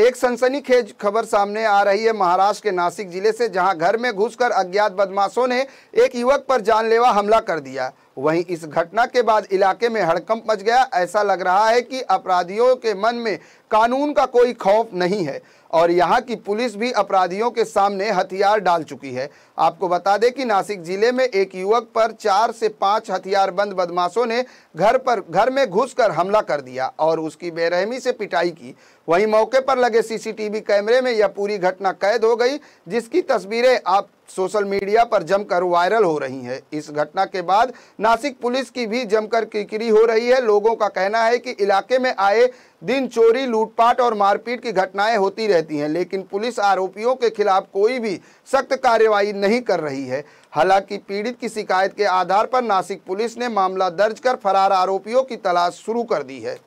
एक सनसनीखेज खबर सामने आ रही है महाराष्ट्र के नासिक ज़िले से, जहाँ घर में घुसकर अज्ञात बदमाशों ने एक युवक पर जानलेवा हमला कर दिया। वहीं इस घटना के बाद इलाके में हड़कंप मच गया। ऐसा लग रहा है कि अपराधियों के मन में कानून का कोई खौफ नहीं है और यहाँ की पुलिस भी अपराधियों के सामने हथियार डाल चुकी है। आपको बता दें कि नासिक ज़िले में एक युवक पर चार से पाँच हथियारबंद बदमाशों ने घर पर, घर में घुसकर हमला कर दिया और उसकी बेरहमी से पिटाई की। वहीं मौके पर लगे सीसीटीवी कैमरे में यह पूरी घटना कैद हो गई, जिसकी तस्वीरें आप सोशल मीडिया पर जमकर वायरल हो रही हैं। इस घटना के बाद नासिक पुलिस की भी जमकर किरकिरी हो रही है। लोगों का कहना है कि इलाके में आए दिन चोरी, लूटपाट और मारपीट की घटनाएँ होती रहती हैं, लेकिन पुलिस आरोपियों के खिलाफ कोई भी सख्त कार्रवाई नहीं कर रही है। हालाँकि पीड़ित की शिकायत के आधार पर नासिक पुलिस ने मामला दर्ज कर फरार आरोपियों की तलाश शुरू कर दी है।